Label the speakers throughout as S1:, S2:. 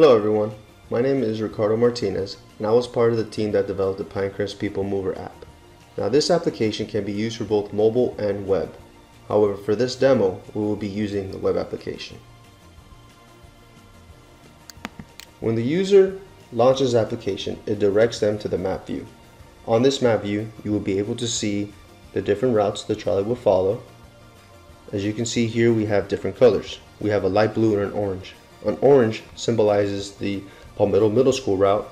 S1: Hello everyone, my name is Ricardo Martinez and I was part of the team that developed the Pinecrest People Mover app. Now this application can be used for both mobile and web. However, for this demo, we will be using the web application. When the user launches the application, it directs them to the map view. On this map view, you will be able to see the different routes the trolley will follow. As you can see here, we have different colors. We have a light blue and an orange. An orange symbolizes the Palmetto Middle School route,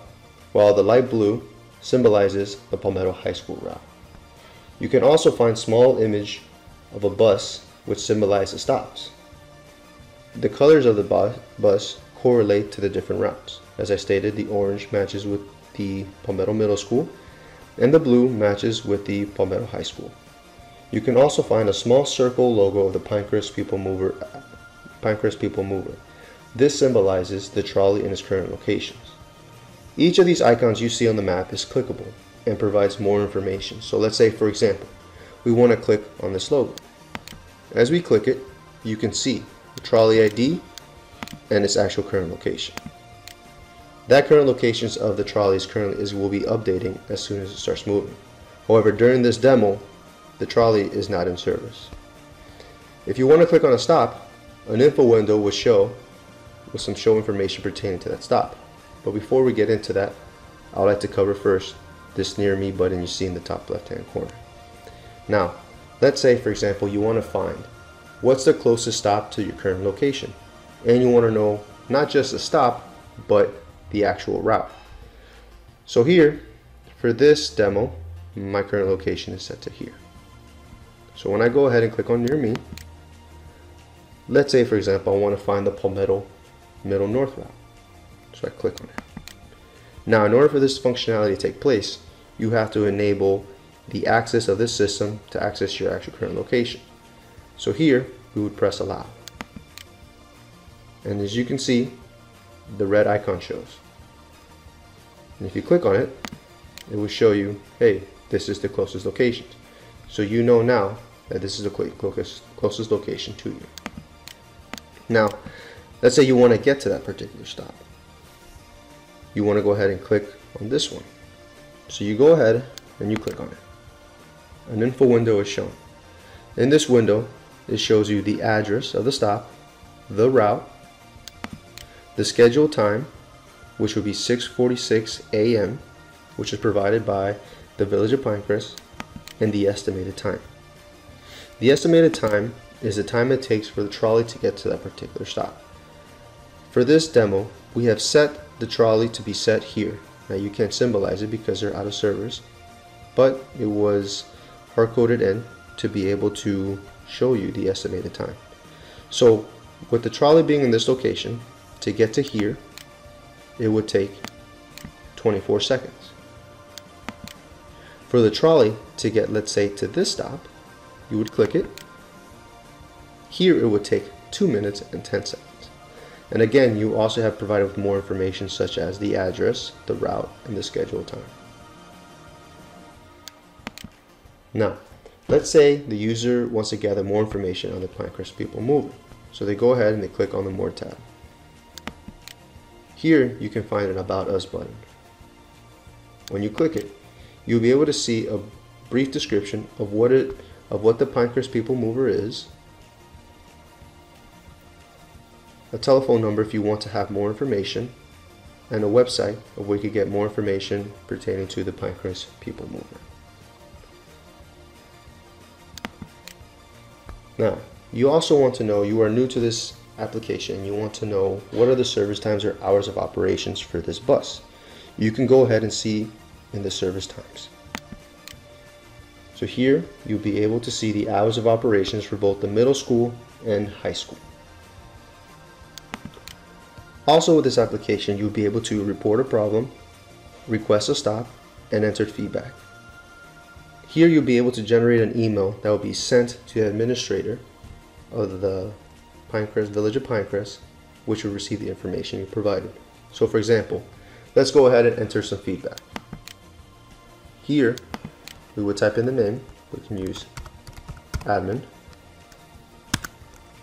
S1: while the light blue symbolizes the Palmetto High School route. You can also find small image of a bus which symbolizes stops. The colors of the bus, bus correlate to the different routes. As I stated, the orange matches with the Palmetto Middle School and the blue matches with the Palmetto High School. You can also find a small circle logo of the Pinecrest People Mover Pinecrest People Mover. This symbolizes the trolley in its current locations. Each of these icons you see on the map is clickable and provides more information. So let's say, for example, we want to click on this logo. As we click it, you can see the trolley ID and its actual current location. That current locations of the trolleys currently is will be updating as soon as it starts moving. However, during this demo, the trolley is not in service. If you want to click on a stop, an info window will show with some show information pertaining to that stop. But before we get into that, I would like to cover first this near me button you see in the top left hand corner. Now, let's say for example you want to find what's the closest stop to your current location and you want to know not just the stop but the actual route. So here for this demo my current location is set to here. So when I go ahead and click on near me let's say for example I want to find the Palmetto Middle North route. So I click on it. Now in order for this functionality to take place, you have to enable the access of this system to access your actual current location. So here we would press allow. And as you can see, the red icon shows. And if you click on it, it will show you, hey, this is the closest location. So you know now that this is the closest, closest location to you. Now, let's say you want to get to that particular stop. You want to go ahead and click on this one. So you go ahead and you click on it. An info window is shown. In this window, it shows you the address of the stop, the route, the scheduled time, which would be 6.46 a.m., which is provided by the Village of Pinecrest, and the estimated time. The estimated time is the time it takes for the trolley to get to that particular stop. For this demo, we have set the trolley to be set here now you can't symbolize it because they're out of servers, but it was hard coded in to be able to show you the estimated time. So with the trolley being in this location, to get to here, it would take 24 seconds. For the trolley to get, let's say, to this stop, you would click it. Here it would take 2 minutes and 10 seconds. And again, you also have provided with more information such as the address, the route, and the scheduled time. Now, let's say the user wants to gather more information on the Pinecrest People Mover. So they go ahead and they click on the More tab. Here, you can find an About Us button. When you click it, you'll be able to see a brief description of what it of what the Pinecrest People Mover is, a telephone number if you want to have more information, and a website where you can get more information pertaining to the Pinecrest People Mover. Now, you also want to know, you are new to this application, you want to know what are the service times or hours of operations for this bus. You can go ahead and see in the service times. So here, you'll be able to see the hours of operations for both the middle school and high school. Also with this application, you'll be able to report a problem, request a stop, and enter feedback. Here you'll be able to generate an email that will be sent to the administrator of the Pinecrest Village of Pinecrest, which will receive the information you provided. So for example, let's go ahead and enter some feedback. Here, we would type in the name, we can use admin,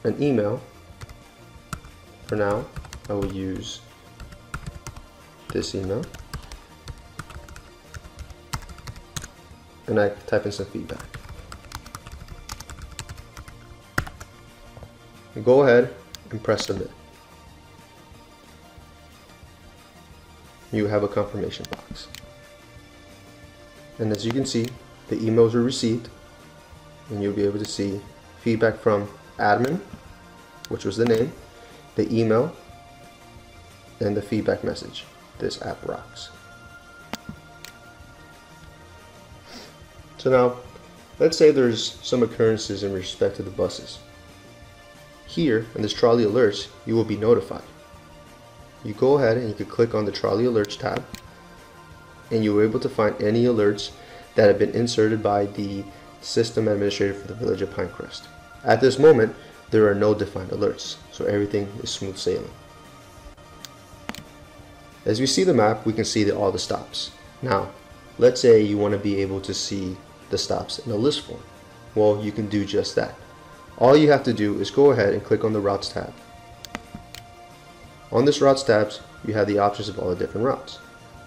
S1: an email, for now, I will use this email and I type in some feedback. Go ahead and press submit. You have a confirmation box. And as you can see, the emails were received and you'll be able to see feedback from admin, which was the name, the email, and the feedback message. This app rocks. So now, let's say there's some occurrences in respect to the buses. Here, in this trolley alerts, you will be notified. You go ahead and you can click on the trolley alerts tab, and you're able to find any alerts that have been inserted by the system administrator for the village of Pinecrest. At this moment, there are no defined alerts, so everything is smooth sailing. As we see the map, we can see the, all the stops. Now, let's say you want to be able to see the stops in a list form. Well, you can do just that. All you have to do is go ahead and click on the Routes tab. On this Routes tab, you have the options of all the different routes.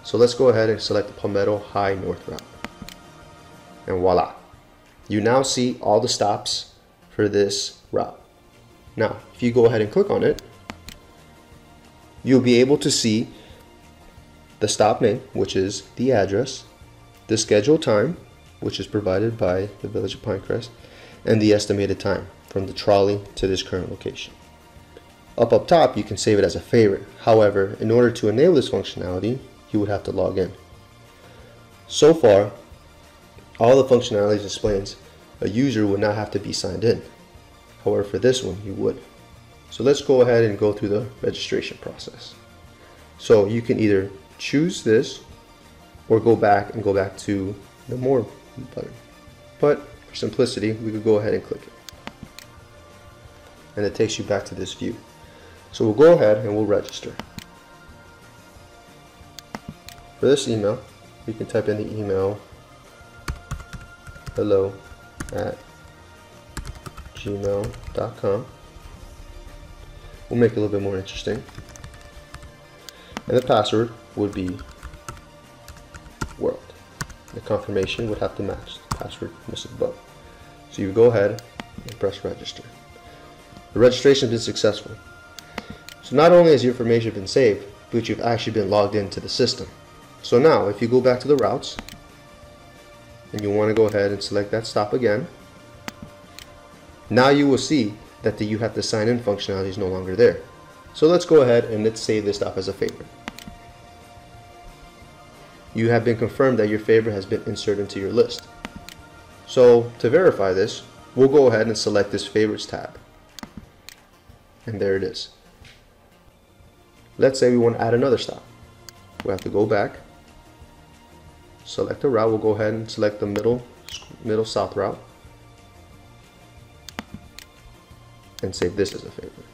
S1: So let's go ahead and select the Palmetto High North route. And voila. You now see all the stops for this route. Now, if you go ahead and click on it, you'll be able to see the stop name, which is the address, the scheduled time, which is provided by the Village of Pinecrest, and the estimated time from the trolley to this current location. Up up top, you can save it as a favorite. However, in order to enable this functionality, you would have to log in. So far, all the functionalities explains a user would not have to be signed in. However, for this one, you would. So let's go ahead and go through the registration process. So you can either choose this or go back and go back to the more button. But for simplicity, we could go ahead and click it. And it takes you back to this view. So we'll go ahead and we'll register. For this email, we can type in the email hello at gmail.com. We'll make it a little bit more interesting. And the password would be world. The confirmation would have to match the password listed above. So you go ahead and press register. The registration has been successful. So not only has your information been saved, but you've actually been logged into the system. So now, if you go back to the routes, and you want to go ahead and select that stop again, now you will see that the you have to sign in functionality is no longer there. So let's go ahead and let's save this stop as a favorite. You have been confirmed that your favorite has been inserted into your list. So to verify this, we'll go ahead and select this favorites tab. And there it is. Let's say we want to add another stop. We have to go back, select a route. We'll go ahead and select the middle, middle south route. And save this as a favorite.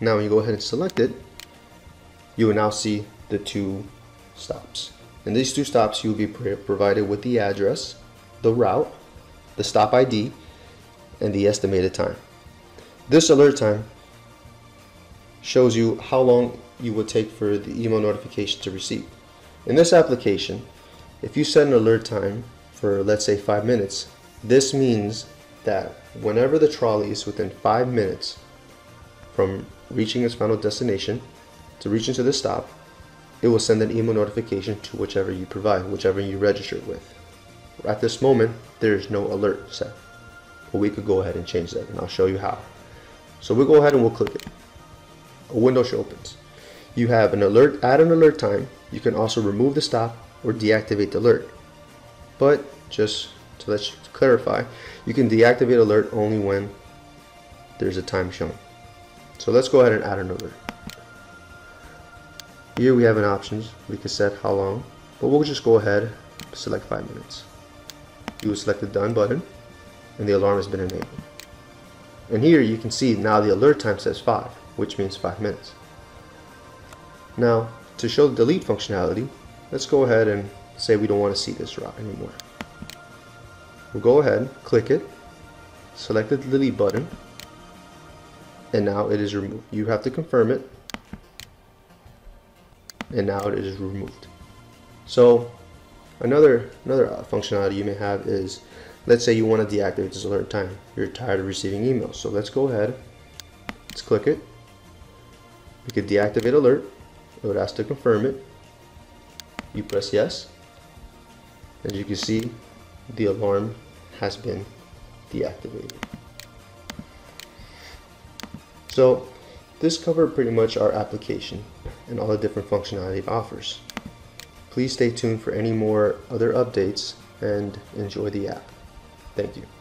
S1: Now when you go ahead and select it, you will now see the two stops. In these two stops, you will be provided with the address, the route, the stop ID, and the estimated time. This alert time shows you how long you will take for the email notification to receive. In this application, if you set an alert time for let's say five minutes, this means that whenever the trolley is within five minutes from reaching its final destination to reaching to the stop, it will send an email notification to whichever you provide, whichever you registered with. At this moment, there is no alert set, but we could go ahead and change that, and I'll show you how. So we'll go ahead and we'll click it. A window opens. You have an alert, add an alert time. You can also remove the stop or deactivate the alert. But just to let you clarify, you can deactivate alert only when there's a time shown. So let's go ahead and add an alert. Here we have an options. We can set how long, but we'll just go ahead, select five minutes. You select the done button and the alarm has been enabled. And here you can see now the alert time says 5, which means 5 minutes. Now, to show the delete functionality, let's go ahead and say we don't want to see this route anymore. We'll go ahead, click it, select the delete button, and now it is removed. You have to confirm it, and now it is removed. So another another uh, functionality you may have is let's say you want to deactivate this alert time. You're tired of receiving emails. So let's go ahead. Let's click it. We could deactivate alert. It would ask to confirm it. You press yes. As you can see, the alarm has been deactivated. So this covered pretty much our application and all the different functionality it offers. Please stay tuned for any more other updates and enjoy the app. Thank you.